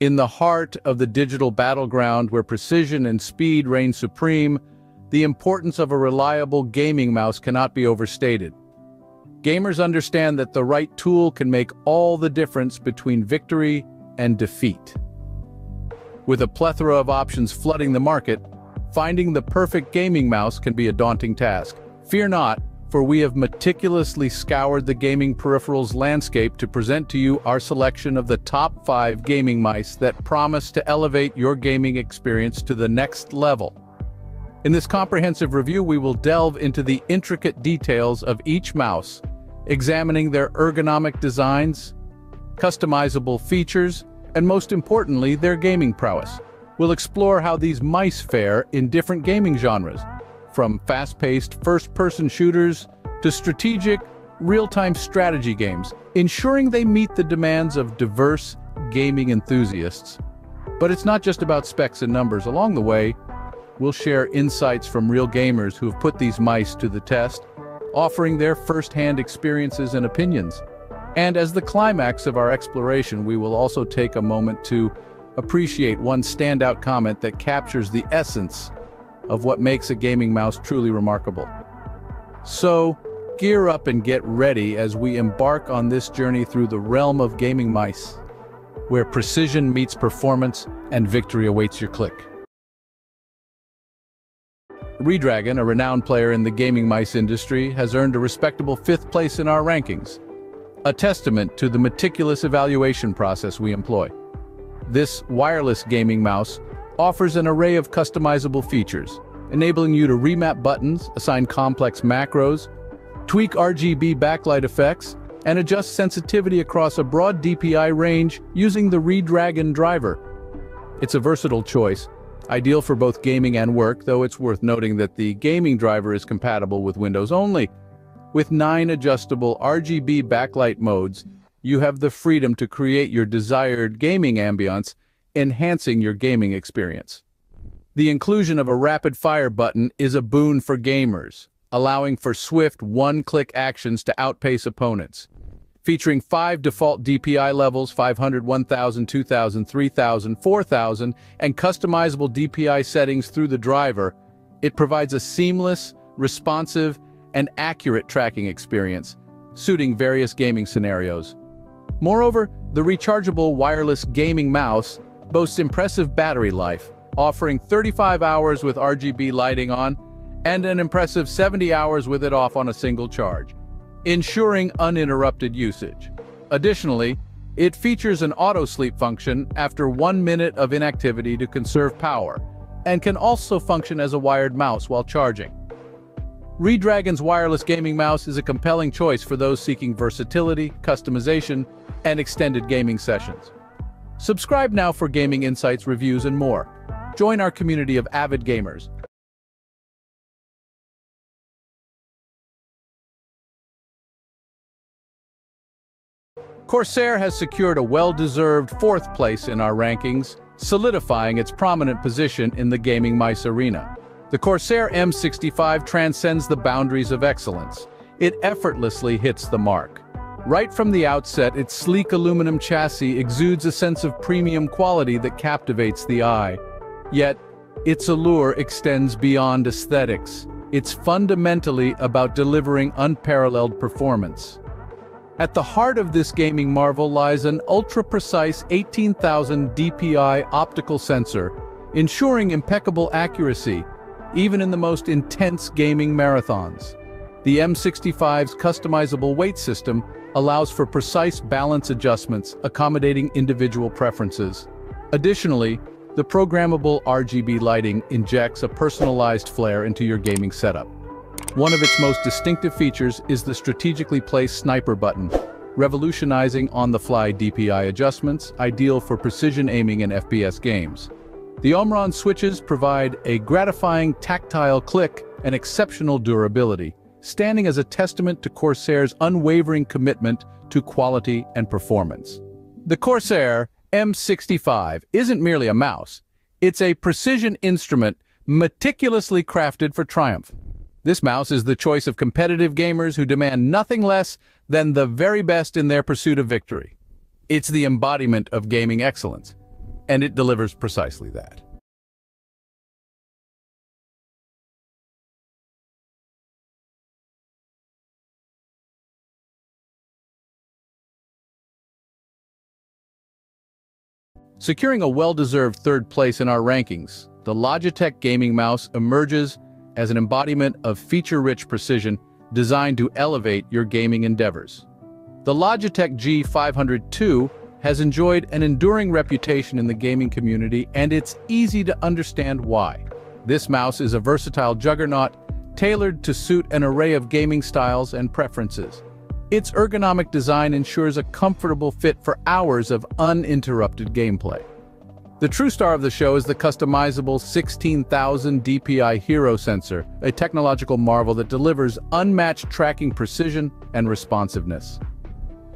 In the heart of the digital battleground where precision and speed reign supreme, the importance of a reliable gaming mouse cannot be overstated. Gamers understand that the right tool can make all the difference between victory and defeat. With a plethora of options flooding the market, finding the perfect gaming mouse can be a daunting task. Fear not, for we have meticulously scoured the gaming peripherals landscape to present to you our selection of the top 5 gaming mice that promise to elevate your gaming experience to the next level. In this comprehensive review we will delve into the intricate details of each mouse, examining their ergonomic designs, customizable features, and most importantly, their gaming prowess. We'll explore how these mice fare in different gaming genres, from fast-paced first-person shooters to strategic, real-time strategy games, ensuring they meet the demands of diverse gaming enthusiasts. But it's not just about specs and numbers. Along the way, we'll share insights from real gamers who have put these mice to the test, offering their first-hand experiences and opinions. And as the climax of our exploration, we will also take a moment to appreciate one standout comment that captures the essence of what makes a gaming mouse truly remarkable. So, gear up and get ready as we embark on this journey through the realm of gaming mice, where precision meets performance and victory awaits your click. Redragon, a renowned player in the gaming mice industry, has earned a respectable fifth place in our rankings, a testament to the meticulous evaluation process we employ. This wireless gaming mouse offers an array of customizable features, enabling you to remap buttons, assign complex macros, tweak RGB backlight effects, and adjust sensitivity across a broad DPI range using the Redragon driver. It's a versatile choice, ideal for both gaming and work, though it's worth noting that the gaming driver is compatible with Windows only. With nine adjustable RGB backlight modes, you have the freedom to create your desired gaming ambiance enhancing your gaming experience. The inclusion of a rapid-fire button is a boon for gamers, allowing for swift one-click actions to outpace opponents. Featuring five default DPI levels, 500, 1000, 2000, 3000, 4000, and customizable DPI settings through the driver, it provides a seamless, responsive, and accurate tracking experience, suiting various gaming scenarios. Moreover, the rechargeable wireless gaming mouse boasts impressive battery life, offering 35 hours with RGB lighting on and an impressive 70 hours with it off on a single charge, ensuring uninterrupted usage. Additionally, it features an auto-sleep function after one minute of inactivity to conserve power, and can also function as a wired mouse while charging. Redragon's wireless gaming mouse is a compelling choice for those seeking versatility, customization, and extended gaming sessions. Subscribe now for gaming insights, reviews, and more. Join our community of avid gamers. Corsair has secured a well-deserved fourth place in our rankings, solidifying its prominent position in the gaming mice arena. The Corsair M65 transcends the boundaries of excellence. It effortlessly hits the mark. Right from the outset, its sleek aluminum chassis exudes a sense of premium quality that captivates the eye. Yet, its allure extends beyond aesthetics. It's fundamentally about delivering unparalleled performance. At the heart of this gaming marvel lies an ultra-precise 18,000 dpi optical sensor, ensuring impeccable accuracy, even in the most intense gaming marathons. The M65's customizable weight system allows for precise balance adjustments accommodating individual preferences. Additionally, the programmable RGB lighting injects a personalized flair into your gaming setup. One of its most distinctive features is the strategically placed sniper button, revolutionizing on-the-fly DPI adjustments, ideal for precision aiming in FPS games. The Omron switches provide a gratifying tactile click and exceptional durability, standing as a testament to Corsair's unwavering commitment to quality and performance. The Corsair M65 isn't merely a mouse, it's a precision instrument meticulously crafted for triumph. This mouse is the choice of competitive gamers who demand nothing less than the very best in their pursuit of victory. It's the embodiment of gaming excellence. And it delivers precisely that. Securing a well-deserved third place in our rankings, the Logitech gaming mouse emerges as an embodiment of feature-rich precision designed to elevate your gaming endeavors. The Logitech G502 has enjoyed an enduring reputation in the gaming community and it's easy to understand why. This mouse is a versatile juggernaut tailored to suit an array of gaming styles and preferences. Its ergonomic design ensures a comfortable fit for hours of uninterrupted gameplay. The true star of the show is the customizable 16,000 DPI Hero sensor, a technological marvel that delivers unmatched tracking precision and responsiveness.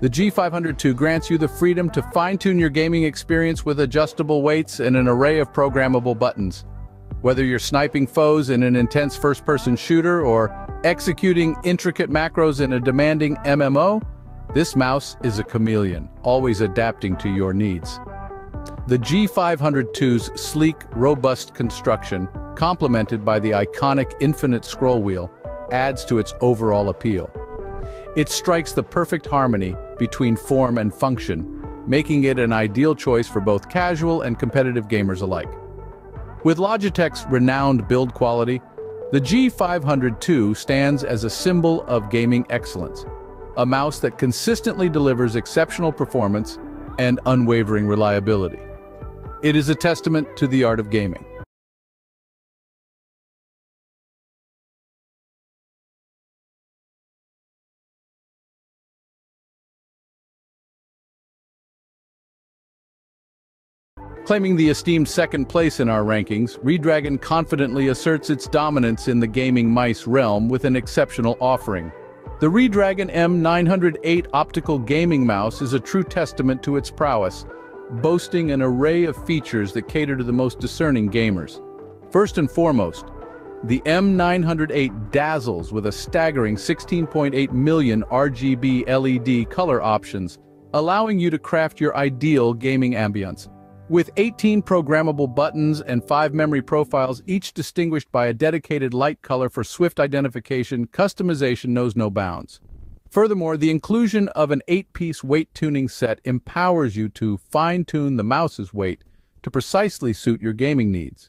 The G502 grants you the freedom to fine-tune your gaming experience with adjustable weights and an array of programmable buttons. Whether you're sniping foes in an intense first-person shooter or executing intricate macros in a demanding MMO, this mouse is a chameleon, always adapting to your needs. The G502's sleek, robust construction, complemented by the iconic infinite scroll wheel, adds to its overall appeal. It strikes the perfect harmony between form and function, making it an ideal choice for both casual and competitive gamers alike. With Logitech's renowned build quality, the G502 stands as a symbol of gaming excellence, a mouse that consistently delivers exceptional performance and unwavering reliability. It is a testament to the art of gaming. Claiming the esteemed second place in our rankings, Redragon confidently asserts its dominance in the gaming mice realm with an exceptional offering. The Redragon M908 optical gaming mouse is a true testament to its prowess, boasting an array of features that cater to the most discerning gamers. First and foremost, the M908 dazzles with a staggering 16.8 million RGB LED color options, allowing you to craft your ideal gaming ambience. With 18 programmable buttons and 5 memory profiles, each distinguished by a dedicated light color for swift identification, customization knows no bounds. Furthermore, the inclusion of an 8-piece weight tuning set empowers you to fine-tune the mouse's weight to precisely suit your gaming needs.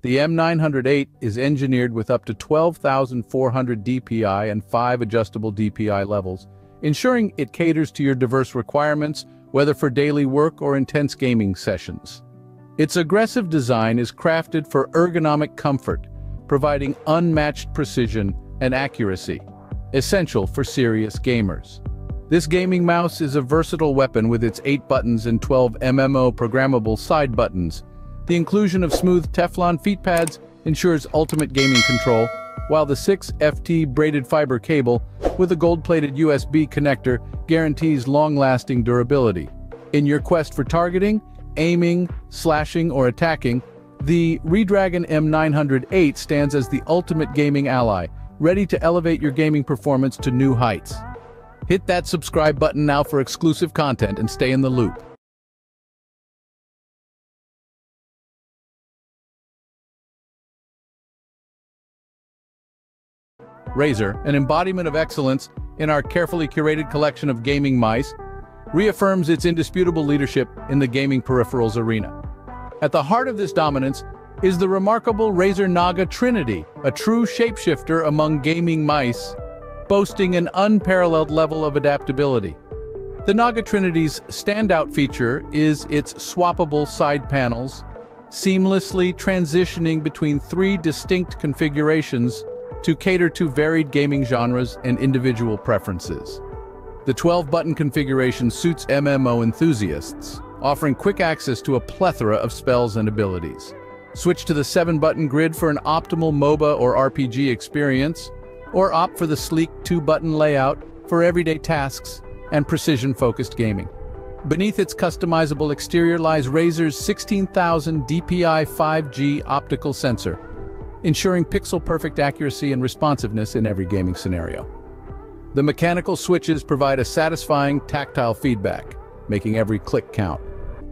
The M908 is engineered with up to 12,400 DPI and 5 adjustable DPI levels, ensuring it caters to your diverse requirements whether for daily work or intense gaming sessions. Its aggressive design is crafted for ergonomic comfort, providing unmatched precision and accuracy, essential for serious gamers. This gaming mouse is a versatile weapon with its 8 buttons and 12 MMO programmable side buttons. The inclusion of smooth Teflon feet pads ensures ultimate gaming control, while the 6FT braided fiber cable with a gold-plated USB connector guarantees long-lasting durability. In your quest for targeting, aiming, slashing, or attacking, the Redragon M908 stands as the ultimate gaming ally, ready to elevate your gaming performance to new heights. Hit that subscribe button now for exclusive content and stay in the loop. Razer, an embodiment of excellence in our carefully curated collection of gaming mice, reaffirms its indisputable leadership in the gaming peripherals arena. At the heart of this dominance is the remarkable Razer Naga Trinity, a true shapeshifter among gaming mice, boasting an unparalleled level of adaptability. The Naga Trinity's standout feature is its swappable side panels, seamlessly transitioning between three distinct configurations to cater to varied gaming genres and individual preferences. The 12-button configuration suits MMO enthusiasts, offering quick access to a plethora of spells and abilities. Switch to the 7-button grid for an optimal MOBA or RPG experience, or opt for the sleek 2-button layout for everyday tasks and precision-focused gaming. Beneath its customizable exterior lies Razer's 16,000 DPI 5G optical sensor, ensuring pixel-perfect accuracy and responsiveness in every gaming scenario. The mechanical switches provide a satisfying tactile feedback, making every click count.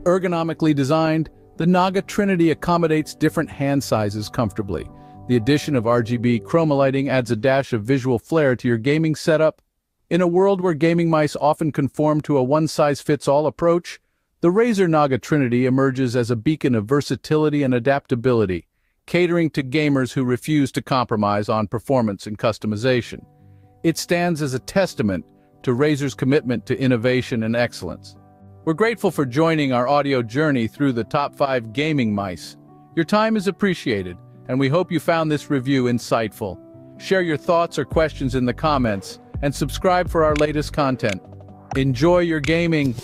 Ergonomically designed, the Naga Trinity accommodates different hand sizes comfortably. The addition of RGB chroma lighting adds a dash of visual flair to your gaming setup. In a world where gaming mice often conform to a one-size-fits-all approach, the Razer Naga Trinity emerges as a beacon of versatility and adaptability, catering to gamers who refuse to compromise on performance and customization. It stands as a testament to Razer's commitment to innovation and excellence. We're grateful for joining our audio journey through the top 5 gaming mice. Your time is appreciated, and we hope you found this review insightful. Share your thoughts or questions in the comments, and subscribe for our latest content. Enjoy your gaming!